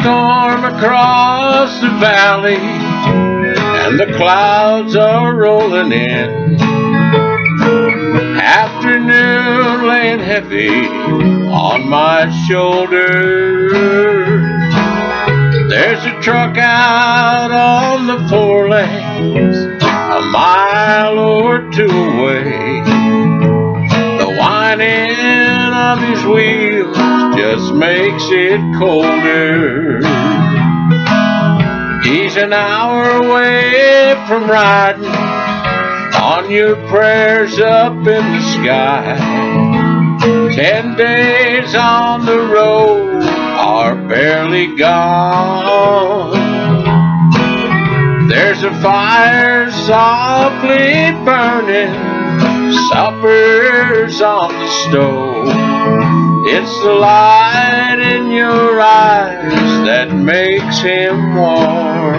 storm across the valley, and the clouds are rolling in. Afternoon laying heavy on my shoulders. There's a truck out on the four lanes, a mile or two away. The whining of his wheels just makes it colder. He's an hour away from riding on your prayers up in the sky. Ten days on the road are barely gone. There's a fire softly burning, supper's on the stove. It's the light in your eyes that makes him warm.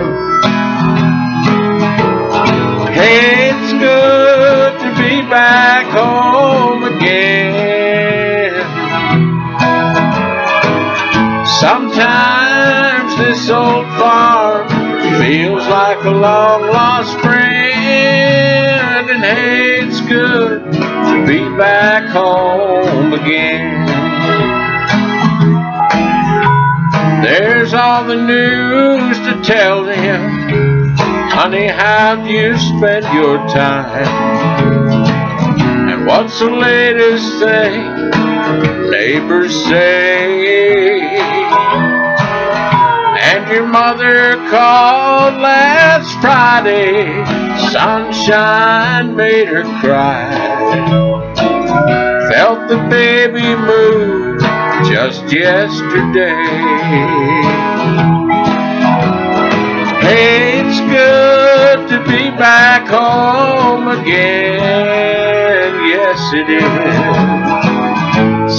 Hey, it's good to be back home again. Sometimes this old farm feels like a long lost friend, and hey, it's good to be back home again. There's all the news to tell them. Honey, how'd you spend your time? And what's the latest thing neighbors say? And your mother called last Friday. Sunshine made her cry. Felt the baby move just yesterday. Hey, it's good to be back home again. Yes, it is.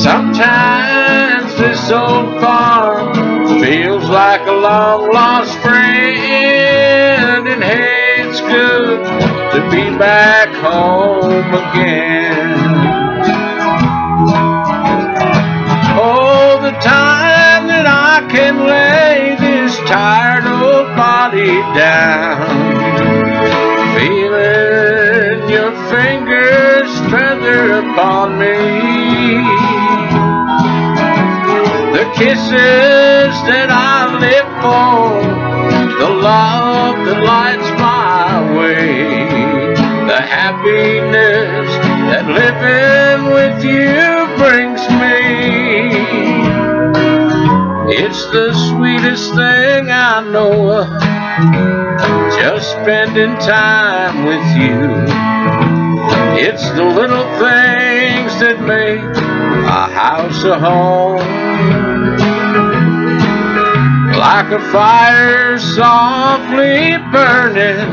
Sometimes this old farm feels like a long lost friend. And hey, it's good to be back home again. Body down. Feeling your fingers feather upon me. The kisses that I live for, the love that lights my way, the happiness that living with you the sweetest thing I know of, just spending time with you. It's the little things that make a house a home. Like a fire softly burning,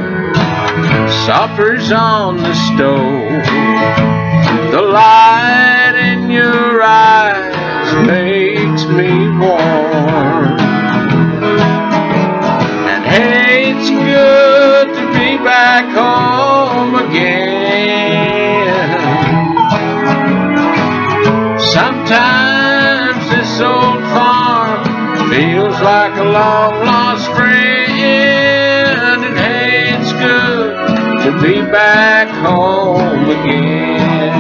supper's on the stove. The light in your eyes makes me feels like a long lost friend. And it's good to be back home again.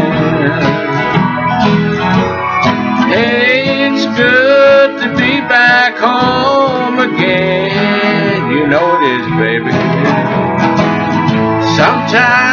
It's good to be back home again. You know it is, baby. Sometimes